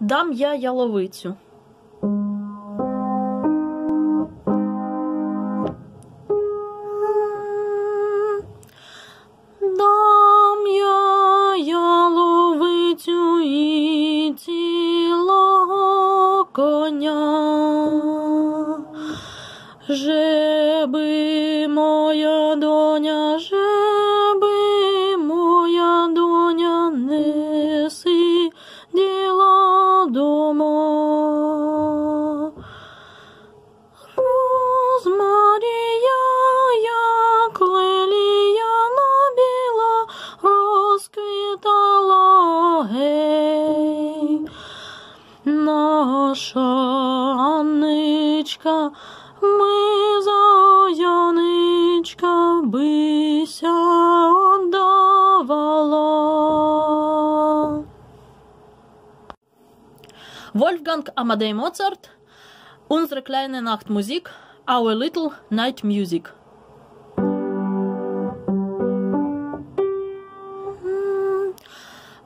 Дам я яловицю. Wolfgang Amadei Mozart, unsere kleine Nachtmusik, our little night music.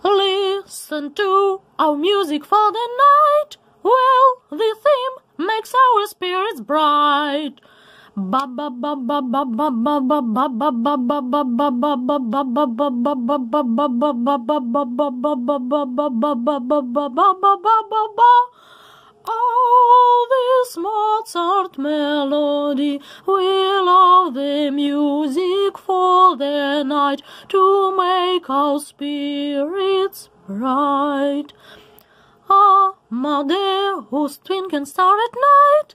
Listen to our music for the night. Well, the theme makes our spirits bright. All this Mozart melody, we love the music for the night to make our spirits bright. Ah, Amadeus, twin can star at night.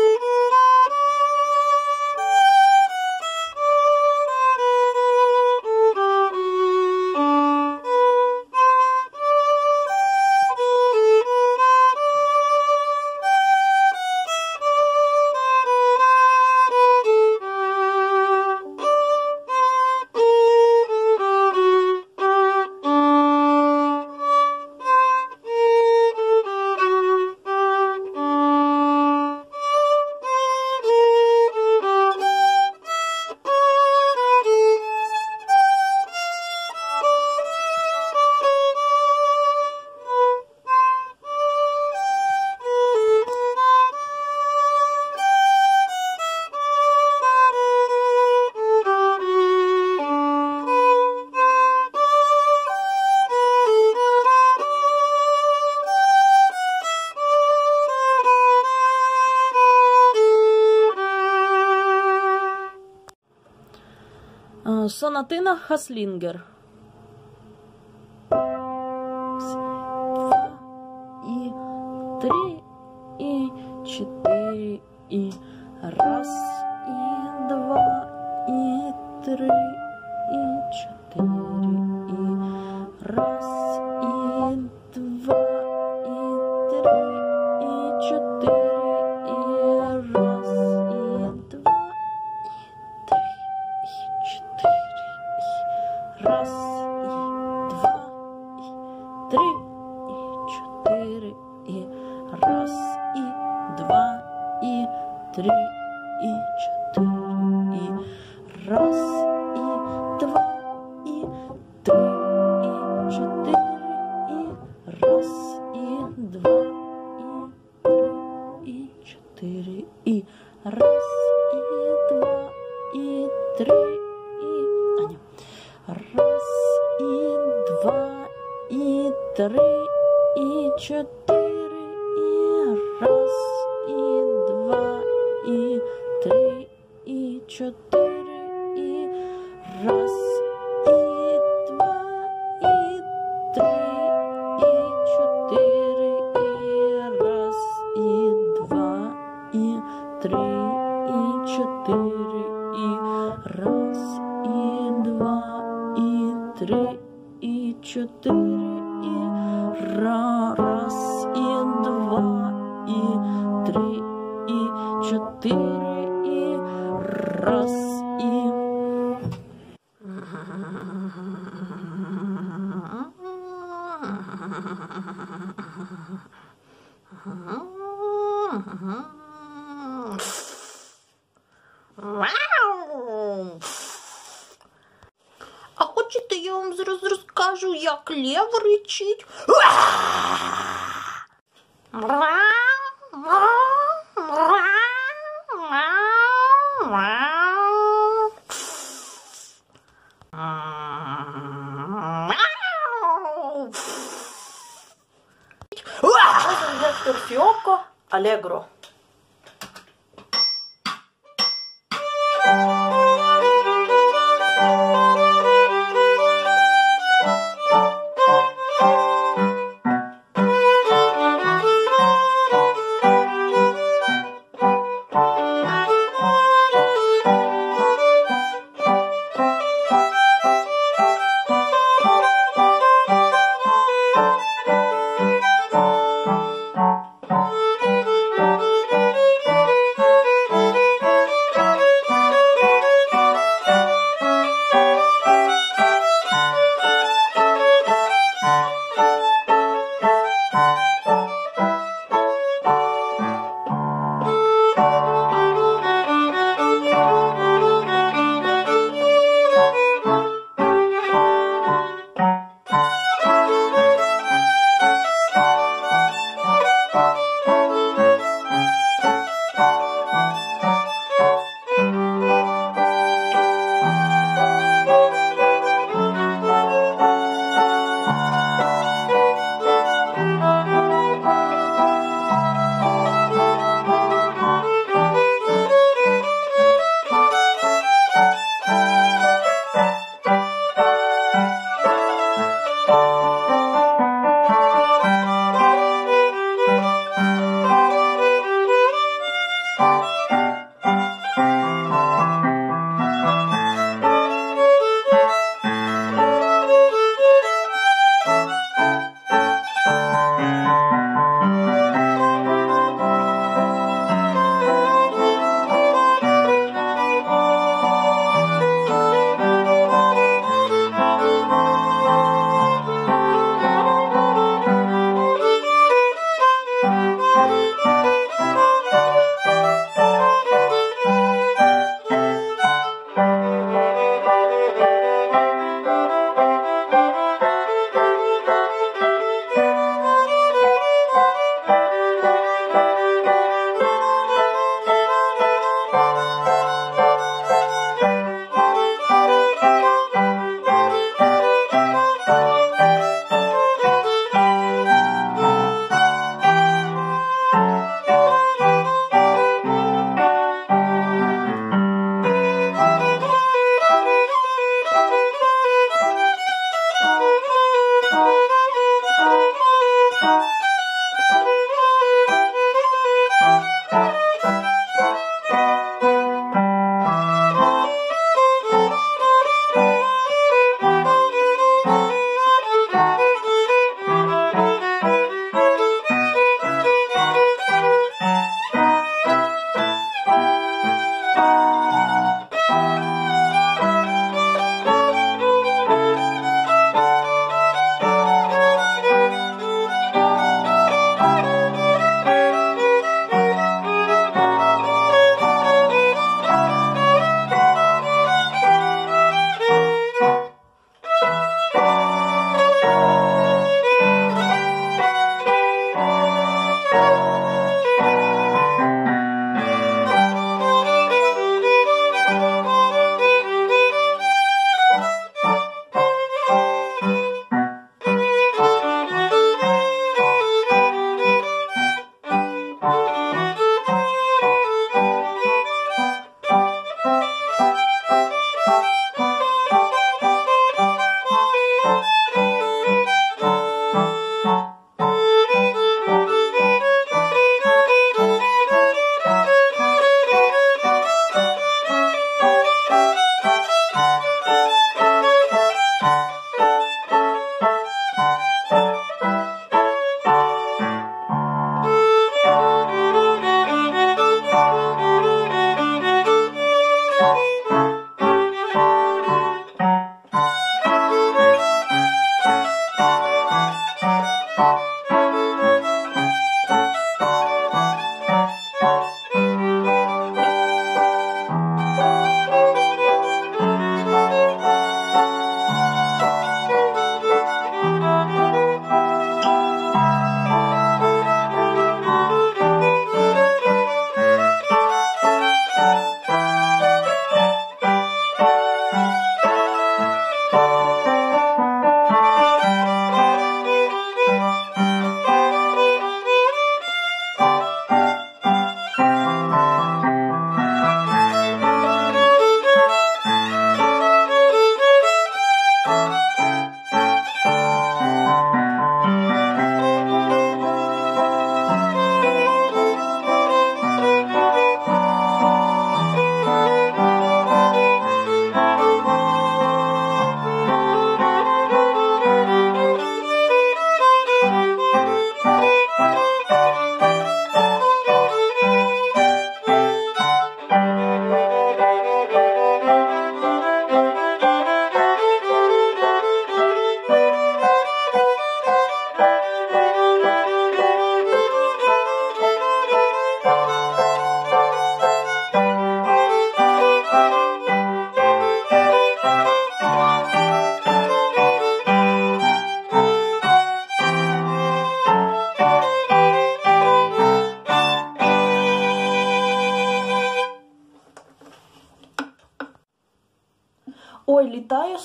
Сонатина Хаслінгер. І три, Гектор Фіоко Алегро.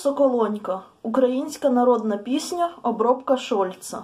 Соколонька. Українська народна пісня Обробка Шольца.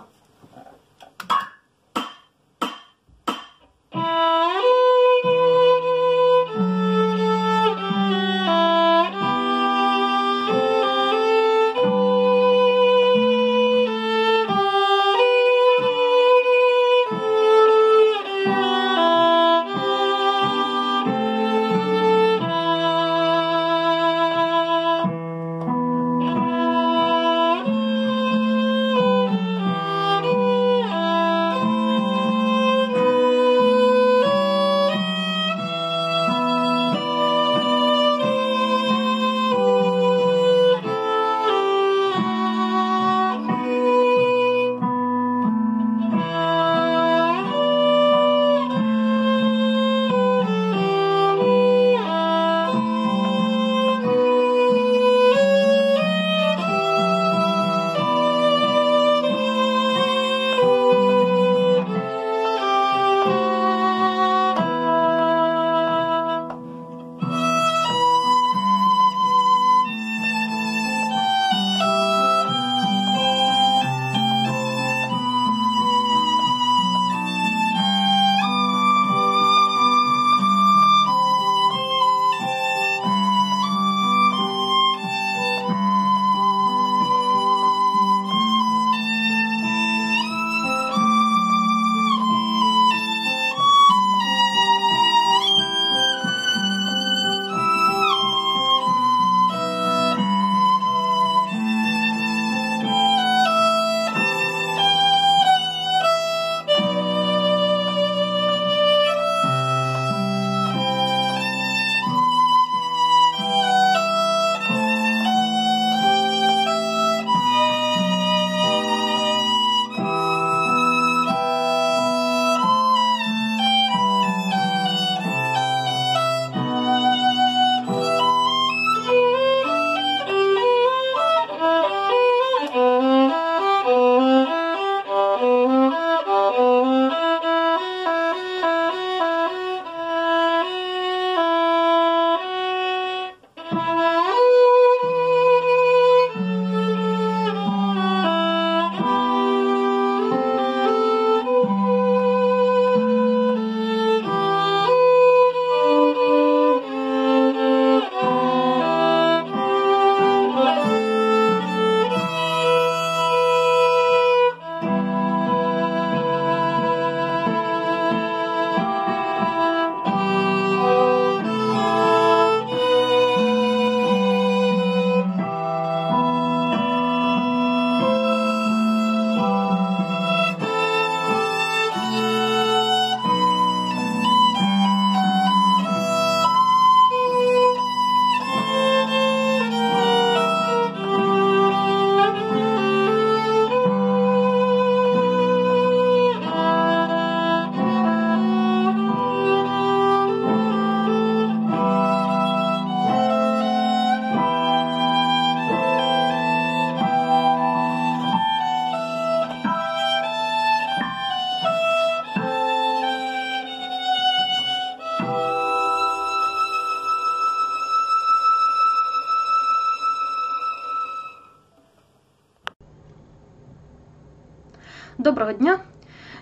Доброго дня!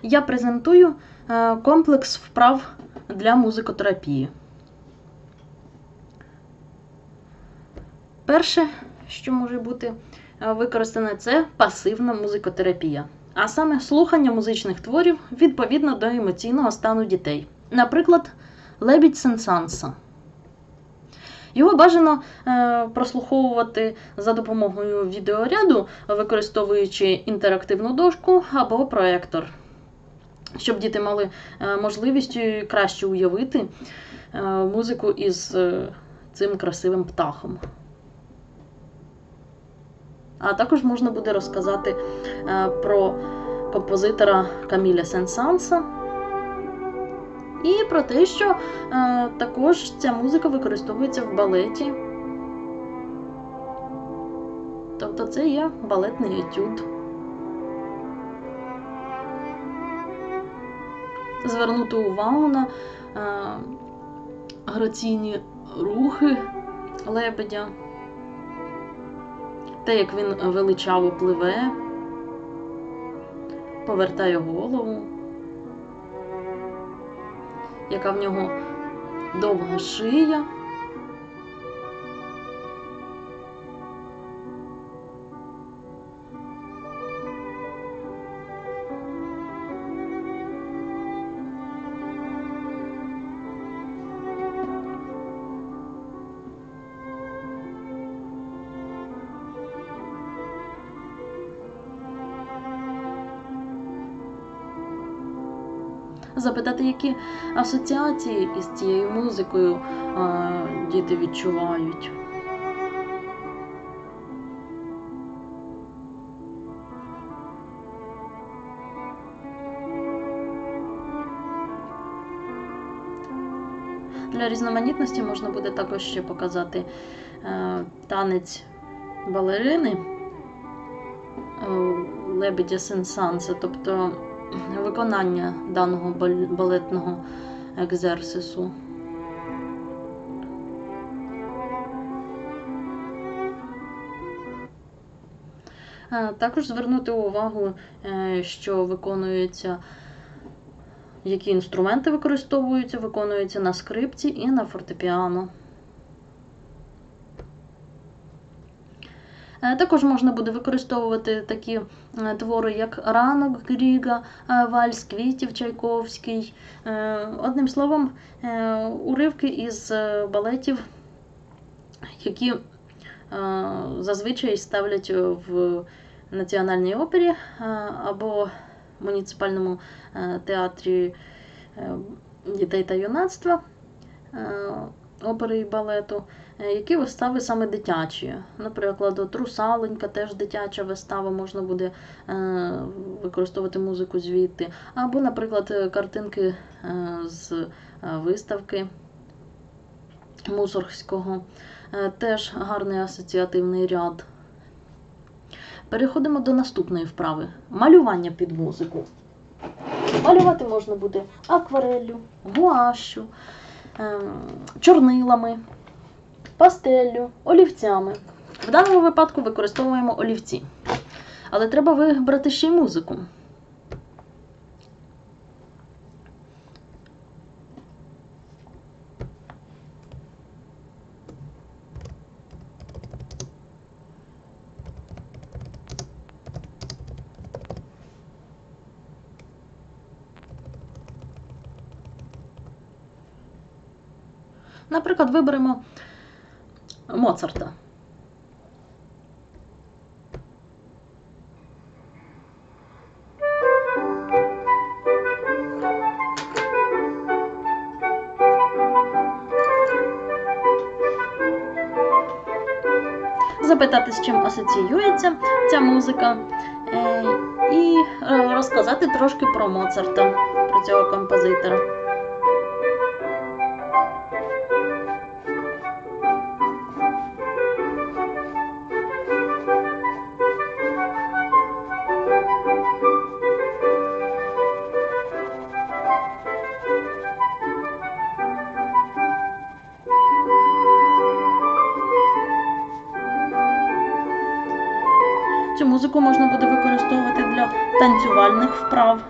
Я презентую е, комплекс вправ для музикотерапії. Перше, що може бути е, використане, це пасивна музикотерапія, а саме слухання музичних творів відповідно до емоційного стану дітей. Наприклад, лебідь сенсанса. Його бажано е, прослуховувати за допомогою відеоряду, використовуючи інтерактивну дошку або проектор, щоб діти мали е, можливість краще уявити е, музику із цим красивим птахом. А також можна буде розказати про композитора Каміля Сен-Санса. І про те, що е, також ця музика використовується в балеті. Тобто це є балетний етюд. Звернути увагу на е, граційні рухи лебедя. те, як він величаво пливе, повертає голову, яка в нього довга шия. Запитати, які асоціації із цією музикою а, діти відчувають. Для різноманітності можна буде також ще показати е, танець балерини е, лебедя сенсанса, тобто виконання даного балетного екзерсису. Також звернути увагу, е, що виконується, які інструменти використовуються, виконуються на скрипці і на фортепіано. Також можна буде використовувати такі е, твори, як ранок Гріга, е, Вальс Квітів Чайковський. Одним словом, уривки із балетів, які зазвичай ставлять в національній опері або муніципальному театрі дітей та юнацтва опери і балету. Е, які вистави саме дитячі. Наприклад, от Русаленька теж дитяча вистава, можна буде е, використовувати музику звідти. Або, наприклад, картинки е, з виставки Мусоргського. Теж гарний асоціативний ряд. Переходимо до наступної вправи малювання під музику. Малювати можна буде аквареллю, гуашю, ем, чорнилами пастеллю, олівцями. В даному випадку використовуємо олівці. Але треба вибрати ще й музику. Наприклад, виберемо Моцарта. Запитати, з чим асоціюється ця музика, е, і е, розказати трошки про Моцарта, про цього композитора. Музику можна буде використовувати для танцювальних вправ.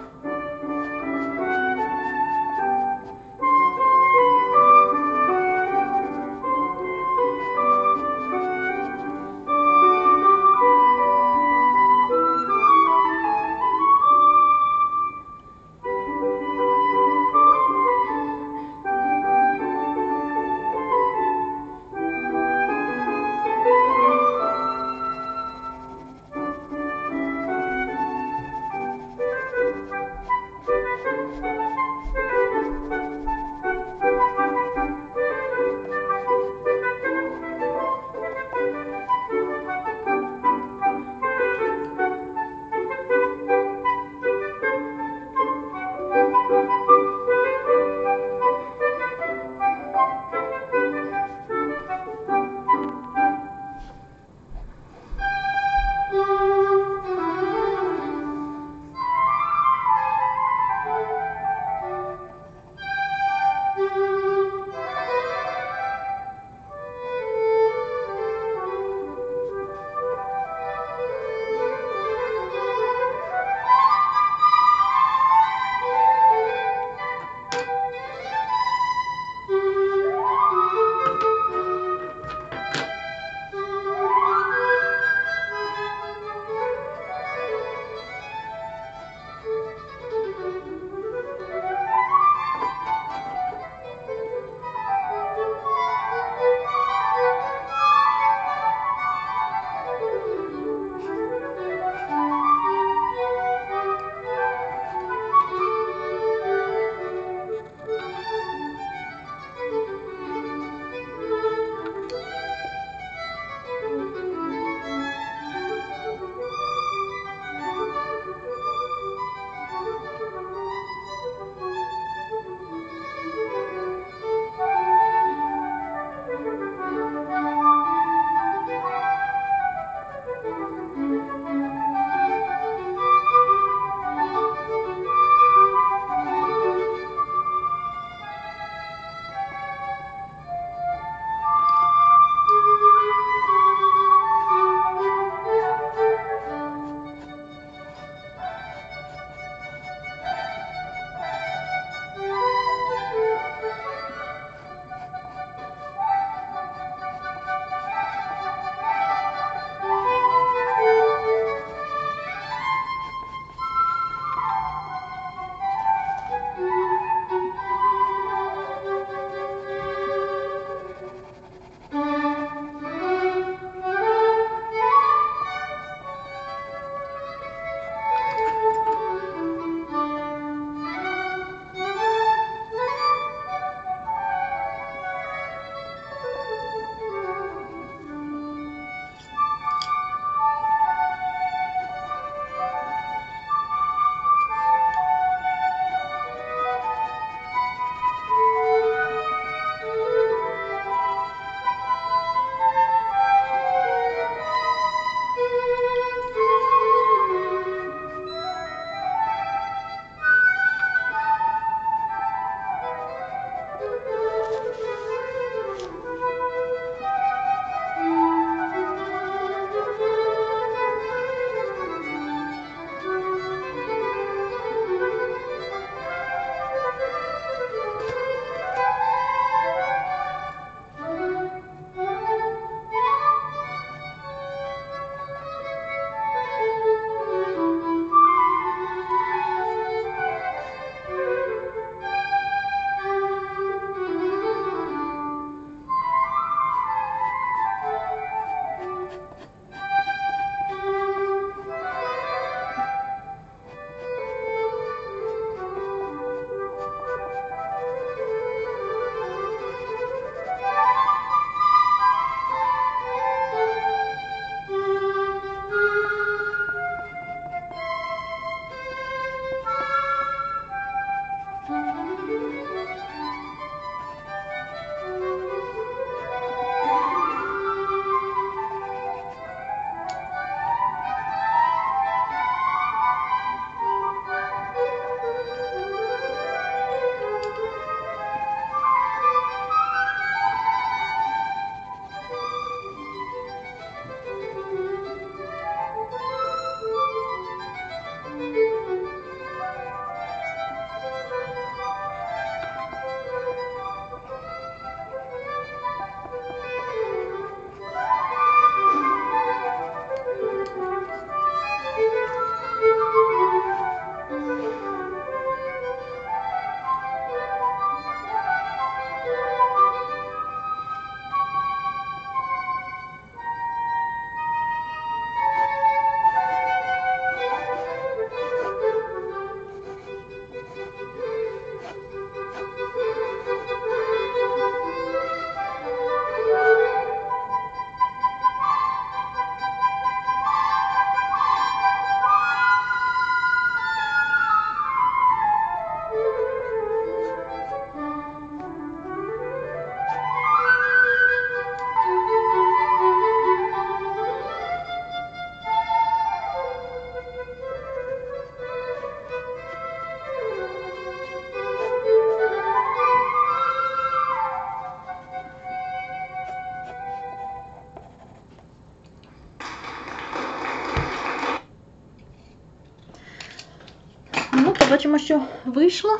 Бачимо, що вийшло.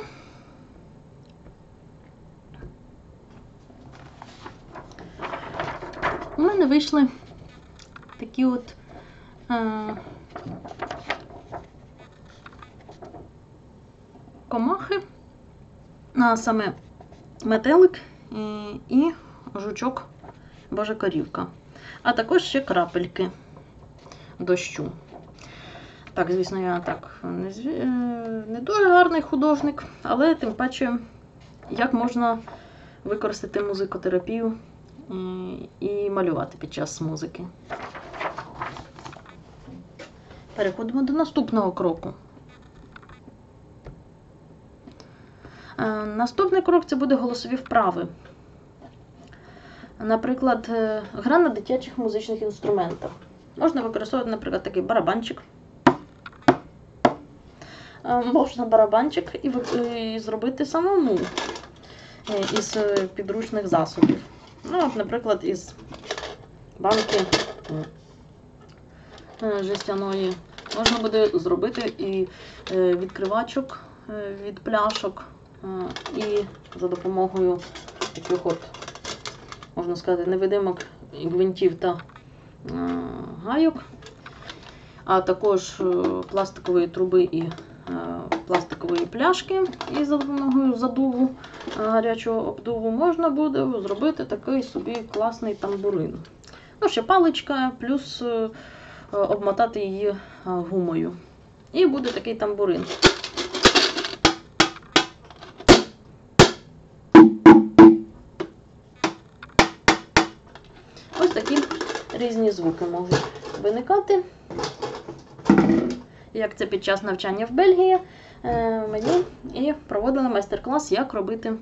У мене вийшли такі от е, комахи, а саме метелик і, і жучок Божа корівка. А також ще крапельки дощу. Так, звісно, я так не, зві- е, не дуже гарний художник, але тим паче, як можна використати музикотерапію і, і малювати під час музики. Переходимо до наступного кроку. Е, Наступний крок це буде голосові вправи. Наприклад, е, гра на дитячих музичних інструментах. Можна використовувати, наприклад, такий барабанчик. Е, Можна барабанчик і, і зробити самому е, із е, підручних засобів. Ну, от, наприклад, із банки жестяної. Можна буде зробити і відкривачок від пляшок, і за допомогою таких от, можна сказати, невидимок гвинтів та гайок, а також пластикової труби і пластикової пляшки, і за задуву е, гарячого обдуву можна буде зробити такий собі класний тамбурин. Ну, ще паличка, плюс е, е, обмотати її е, гумою. І буде такий тамбурин. Ось такі різні звуки можуть виникати. Як це під час навчання в Бельгії е, мені і проводили майстер-клас, як робити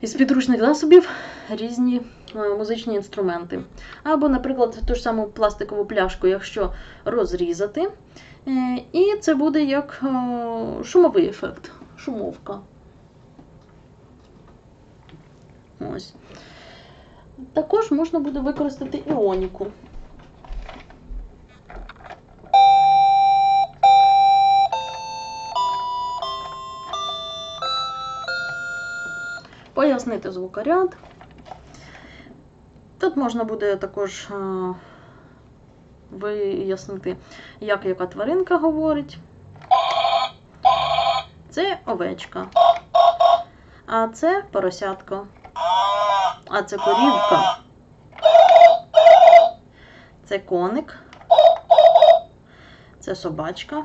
із підручних засобів різні е, музичні інструменти. Або, наприклад, ту ж саму пластикову пляшку, якщо розрізати, е, і це буде як шумовий ефект, шумовка. Ось. Також можна буде використати іоніку. Пояснити звукоряд. Тут можна буде також е, вияснити, як яка тваринка говорить. Це овечка. А це поросятко. А це корівка. Це коник. Це собачка.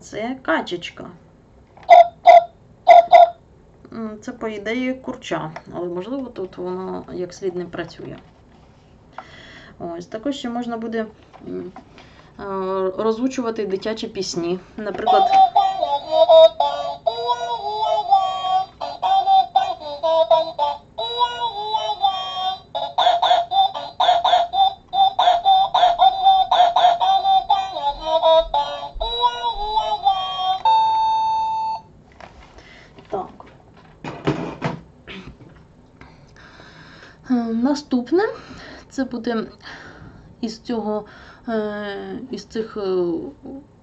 Це качечка. Це, по ідеї, курча, але можливо тут воно як слід не працює. Ось, також ще можна буде е, дитячі пісні. Наприклад, це буде із цього, е, із цих е,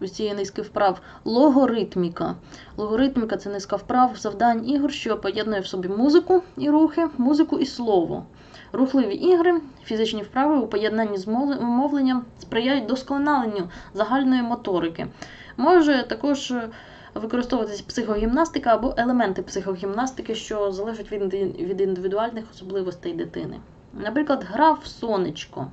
із цієї низки вправ логоритміка. Логоритміка це низка вправ, завдань ігор, що поєднує в собі музику і рухи, музику і слово. Рухливі ігри, фізичні вправи у поєднанні з мовленням сприяють досконаленню загальної моторики. Може також е, використовуватись психогімнастика або елементи психогімнастики, що залежать від індивідуальних особливостей дитини. Наприклад, гра в сонечко.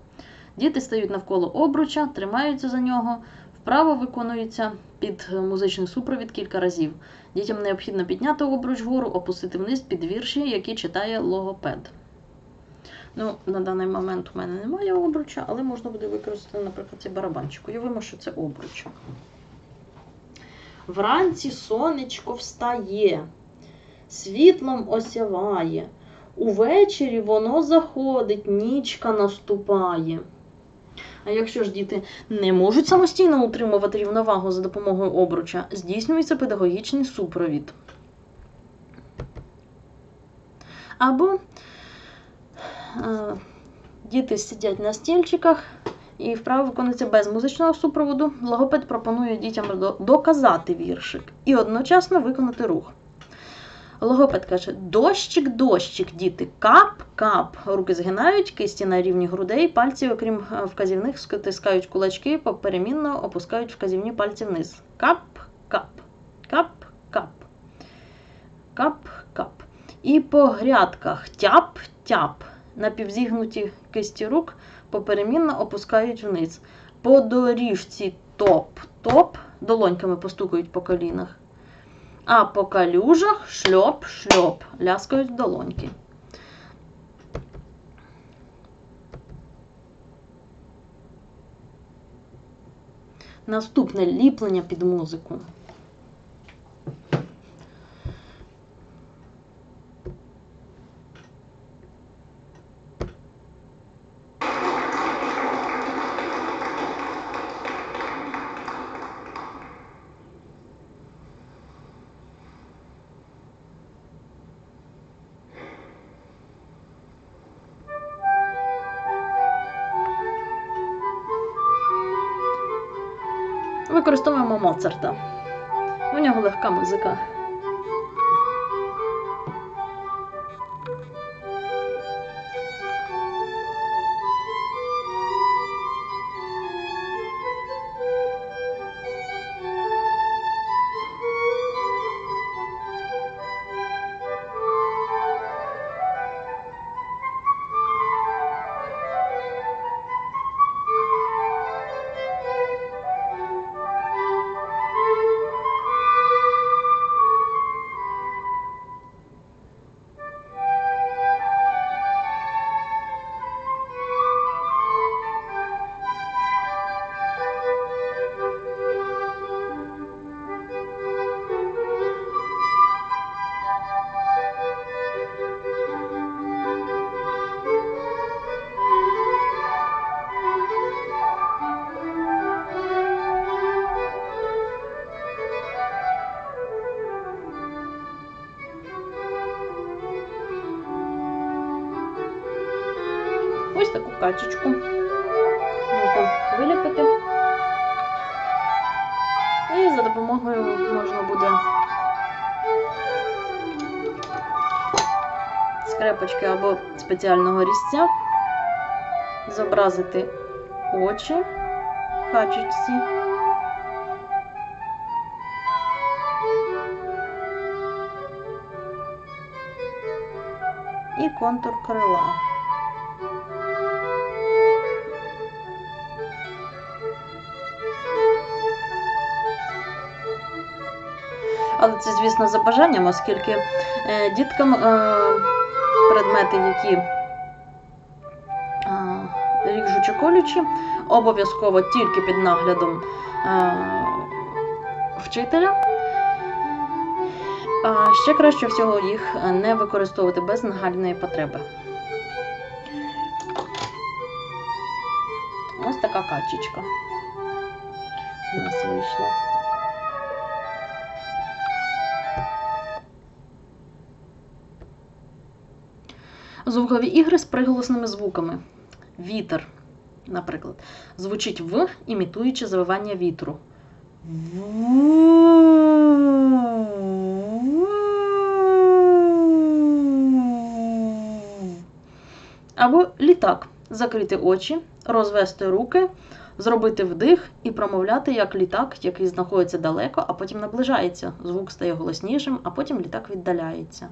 Діти стають навколо обруча, тримаються за нього, вправо виконується під музичний супровід кілька разів. Дітям необхідно підняти обруч вгору, опустити вниз під вірші, які читає логопед. Ну, на даний момент у мене немає обруча, але можна буде використати, наприклад, цей барабанчик. Уявимо, що це обруч. Вранці сонечко встає, світлом осяває. Увечері воно заходить, нічка наступає. А якщо ж діти не можуть самостійно утримувати рівновагу за допомогою обруча, здійснюється педагогічний супровід. Або е, діти сидять на стільчиках І вправа виконується без музичного супроводу. Логопед пропонує дітям доказати віршик і одночасно виконати рух. Логопед каже: дощик, дощик, діти, кап, кап. Руки згинають, кисті на рівні грудей, пальці, окрім е, вказівних, стискають кулачки, поперемінно опускають вказівні пальці вниз. Кап, кап, кап, кап, кап, кап. І по грядках тяп, тяп. Напівзігнуті кисті рук поперемінно опускають вниз. По доріжці топ, топ, долоньками постукають по колінах. А по калюжах шльоп, шльоп, ляскають долоньки. Наступне ліплення під музику. Використовуємо Моцарта. У нього легка музика. Ось качечку. Можна виліпити. І за допомогою можна буде скрепочки або спеціального різця зобразити очі качечці. І контур крила. Але це, звісно, за бажанням, оскільки е, діткам е, предмети, які е, ріжучи колючі, обов'язково тільки під наглядом вчителя. А ще краще всього їх не використовувати без нагальної потреби. Ось така качечка у нас вийшла. Звукові ігри з приголосними звуками. Вітер, наприклад, звучить в, імітуючи завивання вітру. Або літак. Закрити очі, розвести руки, зробити вдих і промовляти як літак, який знаходиться далеко, а потім наближається. Звук стає голоснішим, а потім літак віддаляється.